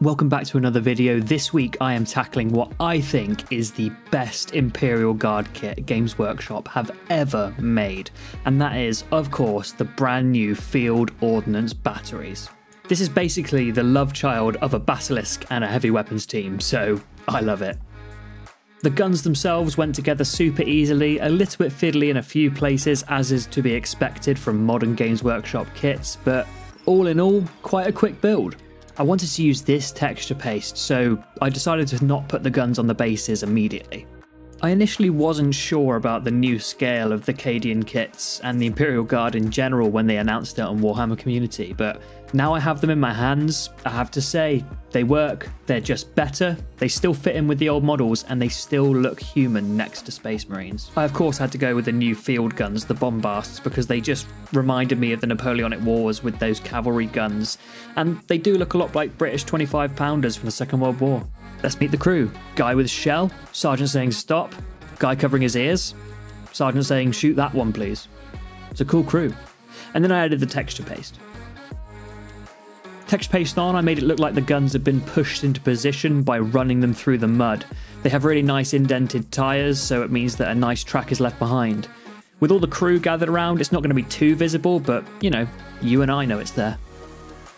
Welcome back to another video. This week I am tackling what I think is the best Imperial Guard kit Games Workshop have ever made, and that is, of course, the brand new Field Ordnance batteries. This is basically the love child of a Basilisk and a heavy weapons team, so I love it. The guns themselves went together super easily, a little bit fiddly in a few places, as is to be expected from modern Games Workshop kits, but all in all, quite a quick build. I wanted to use this texture paste, so I decided to not put the guns on the bases immediately. I initially wasn't sure about the new scale of the Cadian kits and the Imperial Guard in general when they announced it on Warhammer Community, but now I have them in my hands, I have to say, they work, they're just better, they still fit in with the old models, and they still look human next to Space Marines. I of course had to go with the new field guns, the Bombasts, because they just reminded me of the Napoleonic Wars with those cavalry guns, and they do look a lot like British 25 pounders from the Second World War. Let's meet the crew. Guy with shell, Sergeant saying stop, guy covering his ears, Sergeant saying shoot that one please. It's a cool crew. And then I added the texture paste. Texture paste on, I made it look like the guns had been pushed into position by running them through the mud. They have really nice indented tyres, so it means that a nice track is left behind. With all the crew gathered around, it's not going to be too visible, but, you know, you and I know it's there.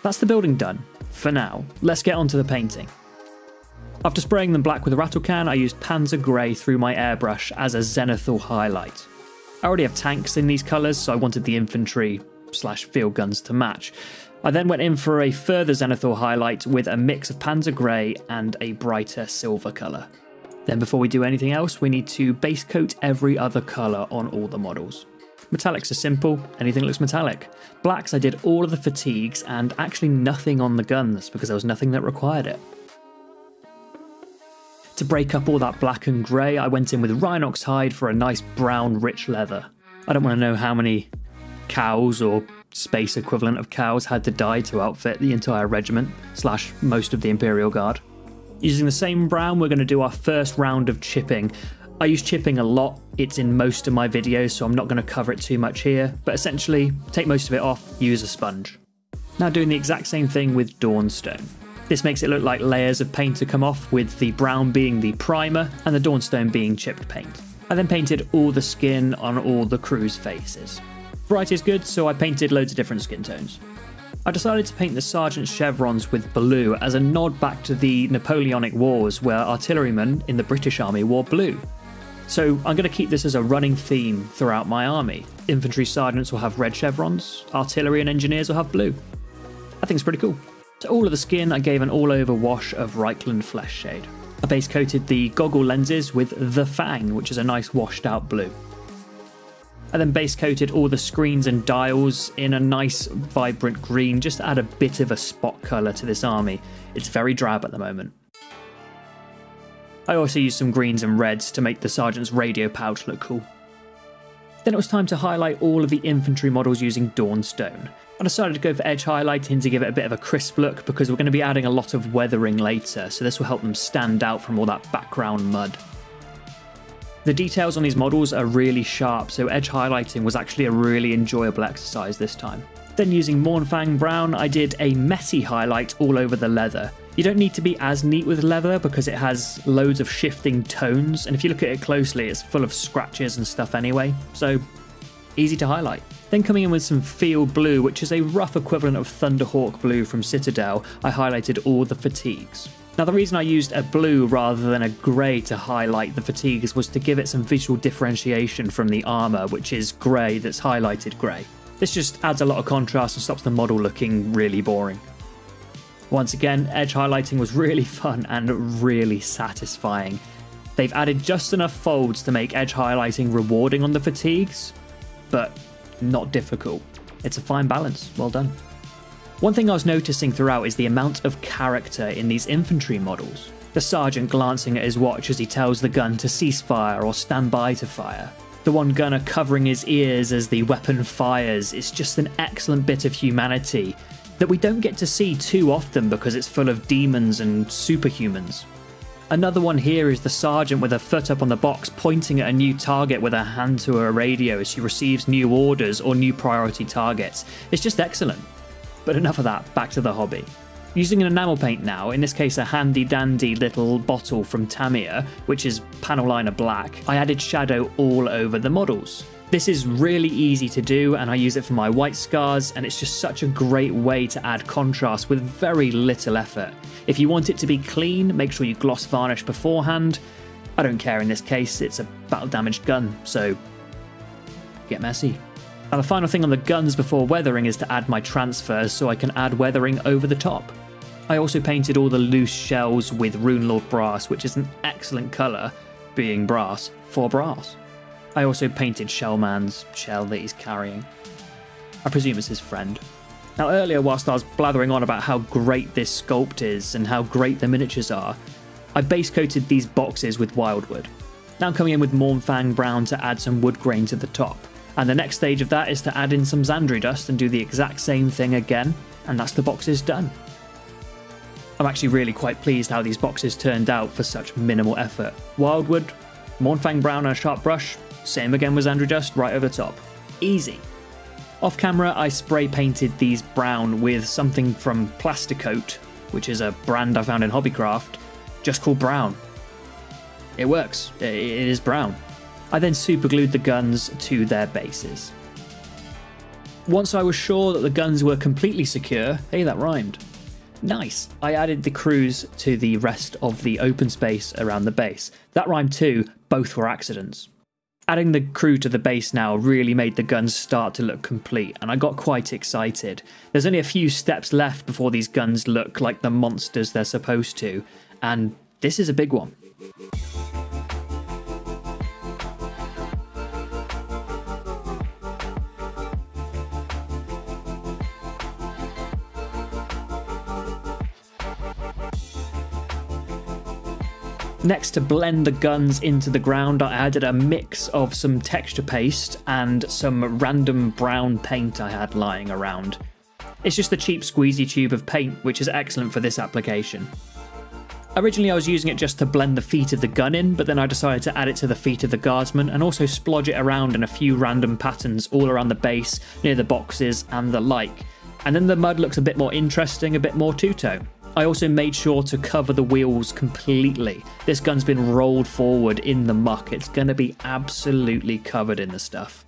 That's the building done, for now. Let's get on to the painting. After spraying them black with a rattle can, I used Panzer Grey through my airbrush as a zenithal highlight. I already have tanks in these colours, so I wanted the infantry slash field guns to match. I then went in for a further Zenithal highlight with a mix of Panzer Grey and a brighter silver colour. Then before we do anything else, we need to base coat every other colour on all the models. Metallics are simple, anything looks metallic. Blacks I did all of the fatigues and actually nothing on the guns because there was nothing that required it. To break up all that black and grey, I went in with Rhinox hide for a nice brown rich leather. I don't want to know how many cows or space equivalent of cows had to die to outfit the entire regiment, slash most of the Imperial Guard. Using the same brown, we're going to do our first round of chipping. I use chipping a lot, it's in most of my videos, so I'm not going to cover it too much here, but essentially, take most of it off, use a sponge. Now doing the exact same thing with Dawnstone. This makes it look like layers of paint to come off, with the brown being the primer and the Dawnstone being chipped paint. I then painted all the skin on all the crew's faces. Variety is good, so I painted loads of different skin tones. I decided to paint the sergeant's chevrons with blue as a nod back to the Napoleonic Wars where artillerymen in the British Army wore blue. So I'm going to keep this as a running theme throughout my army. Infantry sergeants will have red chevrons, artillery and engineers will have blue. I think it's pretty cool. To all of the skin, I gave an all over wash of Reikland flesh shade. I base coated the goggle lenses with the Fang, which is a nice washed out blue. I then base coated all the screens and dials in a nice vibrant green just to add a bit of a spot colour to this army. It's very drab at the moment. I also used some greens and reds to make the sergeant's radio pouch look cool. Then it was time to highlight all of the infantry models using Dawnstone. I decided to go for edge highlighting to give it a bit of a crisp look because we're going to be adding a lot of weathering later, so this will help them stand out from all that background mud. The details on these models are really sharp, so edge highlighting was actually a really enjoyable exercise this time. Then using Mournfang Brown, I did a messy highlight all over the leather. You don't need to be as neat with leather because it has loads of shifting tones, and if you look at it closely, it's full of scratches and stuff anyway, so easy to highlight. Then coming in with some Field Blue, which is a rough equivalent of Thunderhawk Blue from Citadel, I highlighted all the fatigues. Now the reason I used a blue rather than a grey to highlight the fatigues was to give it some visual differentiation from the armour, which is grey that's highlighted grey. This just adds a lot of contrast and stops the model looking really boring. Once again, edge highlighting was really fun and really satisfying. They've added just enough folds to make edge highlighting rewarding on the fatigues, but not difficult. It's a fine balance, well done. One thing I was noticing throughout is the amount of character in these infantry models. The sergeant glancing at his watch as he tells the gun to cease fire or stand by to fire. The one gunner covering his ears as the weapon fires is just an excellent bit of humanity that we don't get to see too often because it's full of demons and superhumans. Another one here is the sergeant with her foot up on the box pointing at a new target with her hand to her radio as she receives new orders or new priority targets. It's just excellent. But enough of that, back to the hobby. Using an enamel paint now, in this case a handy dandy little bottle from Tamiya, which is panel liner black, I added shadow all over the models. This is really easy to do and I use it for my white scars and it's just such a great way to add contrast with very little effort. If you want it to be clean, make sure you gloss varnish beforehand. I don't care in this case, it's a battle damaged gun, so get messy. And the final thing on the guns before weathering is to add my transfers so I can add weathering over the top. I also painted all the loose shells with Runelord brass, which is an excellent colour, being brass, for brass. I also painted Shellman's shell that he's carrying. I presume it's his friend. Now, earlier, whilst I was blathering on about how great this sculpt is and how great the miniatures are, I base coated these boxes with Wyldwood. Now I'm coming in with Mournfang Brown to add some wood grain to the top. And the next stage of that is to add in some Zandri dust and do the exact same thing again, and that's the boxes done. I'm actually really quite pleased how these boxes turned out for such minimal effort. Wyldwood, Mournfang Brown and a sharp brush, same again with Zandri Dust right over top. Easy. Off camera, I spray painted these brown with something from Plasti-kote, which is a brand I found in Hobbycraft, just called Brown. It works, it is brown. I then superglued the guns to their bases. Once I was sure that the guns were completely secure, hey, that rhymed. Nice. I added the crews to the rest of the open space around the base. That rhymed too, both were accidents. Adding the crew to the base now really made the guns start to look complete, and I got quite excited. There's only a few steps left before these guns look like the monsters they're supposed to, and this is a big one. Next, to blend the guns into the ground, I added a mix of some texture paste and some random brown paint I had lying around. It's just the cheap squeezy tube of paint, which is excellent for this application. Originally I was using it just to blend the feet of the gun in, but then I decided to add it to the feet of the guardsman and also splodge it around in a few random patterns all around the base, near the boxes and the like. And then the mud looks a bit more interesting, a bit more two-tone. I also made sure to cover the wheels completely. This gun's been rolled forward in the muck. It's going to be absolutely covered in the stuff.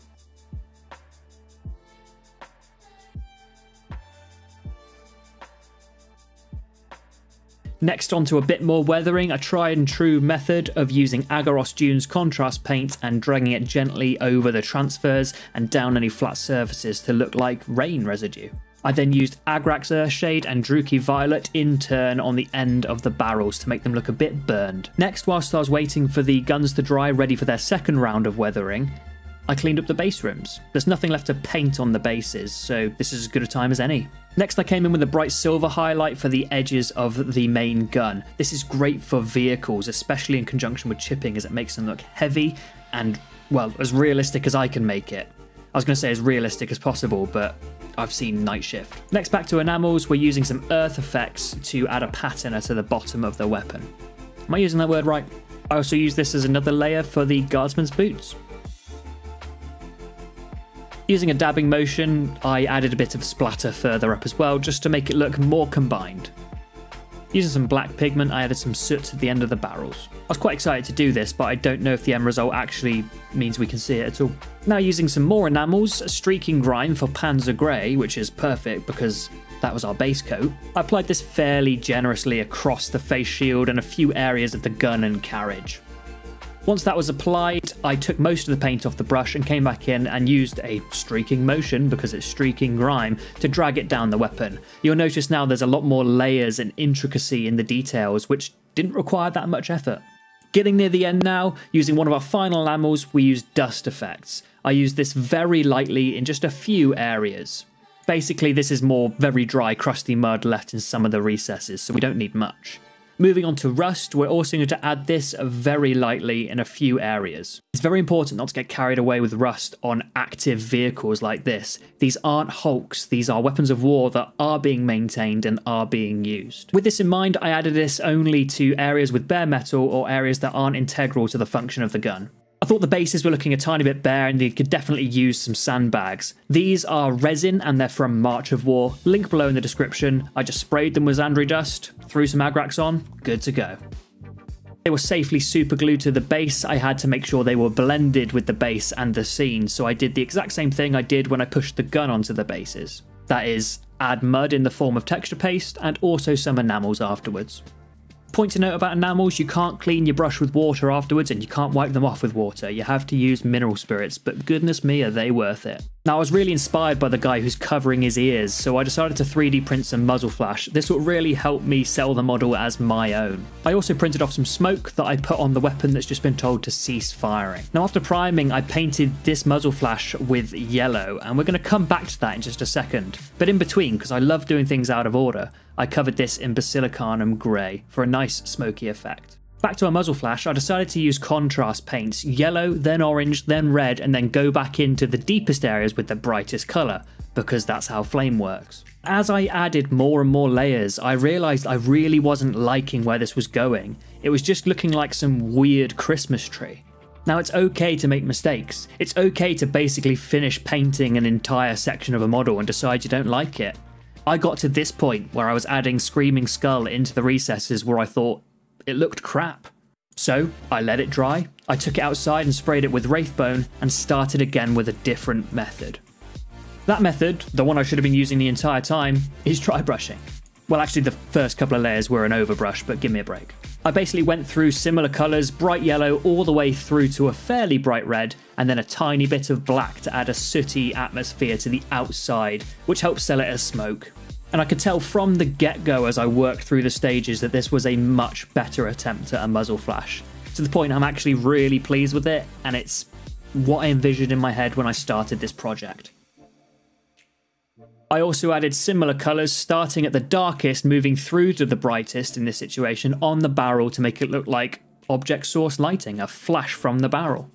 Next onto a bit more weathering, a tried and true method of using Aggaros Dunes contrast paint and dragging it gently over the transfers and down any flat surfaces to look like rain residue. I then used Agrax Earthshade and Druchii Violet in turn on the end of the barrels to make them look a bit burned. Next, whilst I was waiting for the guns to dry ready for their second round of weathering, I cleaned up the base rims. There's nothing left to paint on the bases, so this is as good a time as any. Next I came in with a bright silver highlight for the edges of the main gun. This is great for vehicles, especially in conjunction with chipping as it makes them look heavy and, well, as realistic as I can make it. I was going to say as realistic as possible, but I've seen Night Shift. Next, back to enamels, we're using some earth effects to add a patina to the bottom of the weapon. Am I using that word right? I also use this as another layer for the guardsman's boots. Using a dabbing motion, I added a bit of splatter further up as well, just to make it look more combined. Using some black pigment, I added some soot at the end of the barrels. I was quite excited to do this, but I don't know if the end result actually means we can see it at all. Now using some more enamels, streaking grime for Panzer Grey, which is perfect because that was our base coat, I applied this fairly generously across the face shield and a few areas of the gun and carriage. Once that was applied, I took most of the paint off the brush and came back in and used a streaking motion, because it's streaking grime, to drag it down the weapon. You'll notice now there's a lot more layers and intricacy in the details, which didn't require that much effort. Getting near the end now, using one of our final enamels, we used dust effects. I used this very lightly in just a few areas. Basically, this is more very dry, crusty mud left in some of the recesses, so we don't need much. Moving on to rust, we're also going to add this very lightly in a few areas. It's very important not to get carried away with rust on active vehicles like this. These aren't hulks, these are weapons of war that are being maintained and are being used. With this in mind, I added this only to areas with bare metal or areas that aren't integral to the function of the gun. Thought the bases were looking a tiny bit bare and they could definitely use some sandbags. These are resin and they're from March of War. Link below in the description. I just sprayed them with Zandri dust, threw some Agrax on, good to go. They were safely super glued to the base, I had to make sure they were blended with the base and the scene, so I did the exact same thing I did when I pushed the gun onto the bases. That is, add mud in the form of texture paste and also some enamels afterwards. Point to note about enamels, you can't clean your brush with water afterwards and you can't wipe them off with water. You have to use mineral spirits, but goodness me are they worth it. Now I was really inspired by the guy who's covering his ears, so I decided to 3D print some muzzle flash. This will really help me sell the model as my own. I also printed off some smoke that I put on the weapon that's just been told to cease firing. Now after priming, I painted this muzzle flash with yellow, and we're going to come back to that in just a second. But in between, because I love doing things out of order, I covered this in Basilicanum Grey for a nice smoky effect. Back to our muzzle flash, I decided to use contrast paints, yellow, then orange, then red, and then go back into the deepest areas with the brightest colour, because that's how flame works. As I added more and more layers, I realised I really wasn't liking where this was going. It was just looking like some weird Christmas tree. Now it's okay to make mistakes. It's okay to basically finish painting an entire section of a model and decide you don't like it. I got to this point where I was adding Screaming Skull into the recesses where I thought it looked crap. So I let it dry, I took it outside and sprayed it with Wraithbone and started again with a different method. That method, the one I should have been using the entire time, is dry brushing. Well, actually, the first couple of layers were an overbrush, but give me a break. I basically went through similar colours, bright yellow, all the way through to a fairly bright red, and then a tiny bit of black to add a sooty atmosphere to the outside, which helps sell it as smoke. And I could tell from the get go as I worked through the stages that this was a much better attempt at a muzzle flash. To the point I'm actually really pleased with it, and it's what I envisioned in my head when I started this project. I also added similar colours, starting at the darkest, moving through to the brightest in this situation on the barrel to make it look like object source lighting, a flash from the barrel.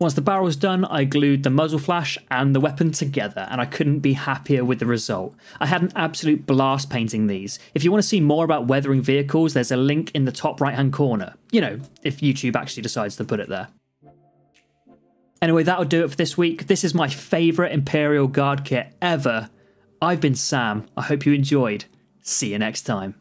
Once the barrel was done, I glued the muzzle flash and the weapon together, and I couldn't be happier with the result. I had an absolute blast painting these. If you want to see more about weathering vehicles, there's a link in the top right hand corner. You know, if YouTube actually decides to put it there. Anyway, that'll do it for this week. This is my favourite Imperial Guard kit ever. I've been Sam. I hope you enjoyed. See you next time.